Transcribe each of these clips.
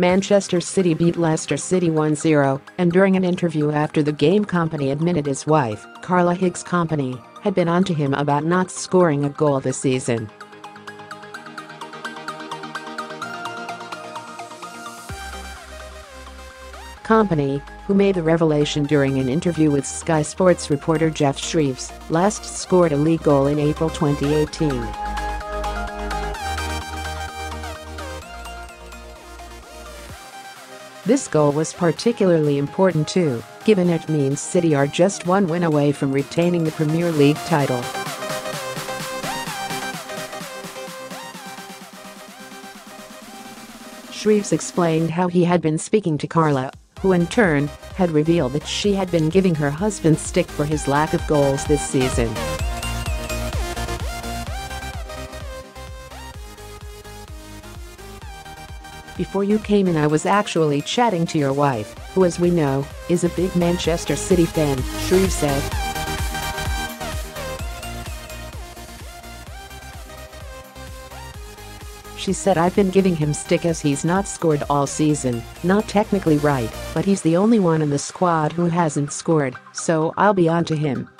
Manchester City beat Leicester City 1-0, and during an interview after the game Kompany admitted his wife, Carla Higgs Kompany, had been onto him about not scoring a goal this season. Kompany, who made the revelation during an interview with Sky Sports reporter Geoff Shreeves, last scored a league goal in April 2018. This goal was particularly important too, given it means City are just one win away from retaining the Premier League title. Shreeves explained how he had been speaking to Carla who in turn had revealed that she had been giving her husband stick for his lack of goals this season. Before you came in I was actually chatting to your wife, who as we know, is a big Manchester City fan, Shreeves said. She said I've been giving him stick as he's not scored all season, not technically right, but he's the only one in the squad who hasn't scored, so I'll be on to him.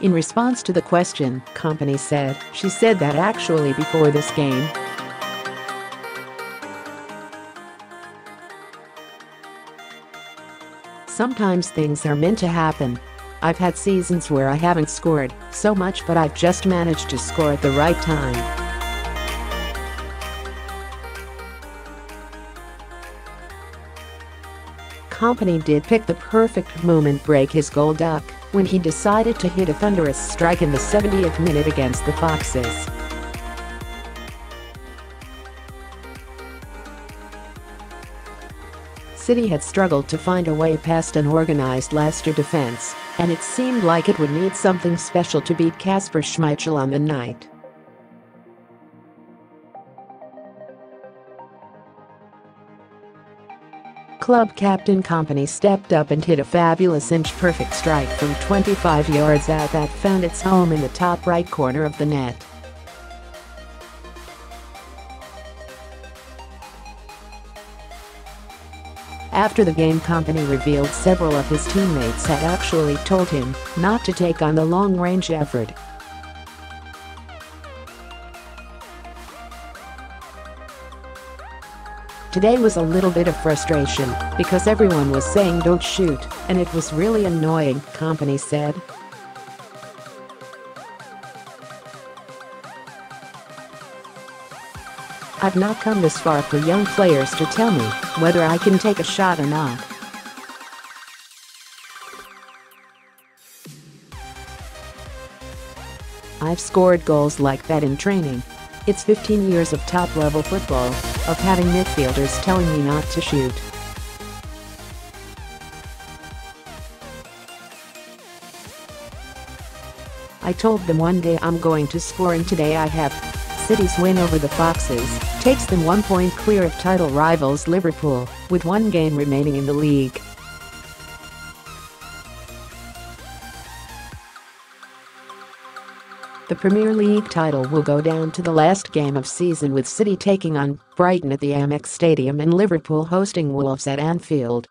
In response to the question, Kompany said, she said that actually before this game, Sometimes things are meant to happen, I've had seasons where I haven't scored so much but I've just managed to score at the right time. Kompany did pick the perfect moment break his goal duck when he decided to hit a thunderous strike in the 70th minute against the Foxes. City had struggled to find a way past an organized Leicester defense, and it seemed like it would need something special to beat Kasper Schmeichel on the night. Club captain Kompany stepped up and hit a fabulous inch-perfect strike from 25 yards out that found its home in the top right corner of the net. After the game Kompany revealed several of his teammates had actually told him not to take on the long-range effort. Today was a little bit of frustration because everyone was saying don't shoot and it was really annoying, Kompany said. I've not come this far for young players to tell me whether I can take a shot or not. I've scored goals like that in training. It's 15 years of top-level football, of having midfielders telling me not to shoot. I told them one day I'm going to score and today I have. City's win over the Foxes takes them one point clear of title rivals Liverpool, with one game remaining in the league. The Premier League title will go down to the last game of season with City taking on Brighton at the Amex Stadium and Liverpool hosting Wolves at Anfield.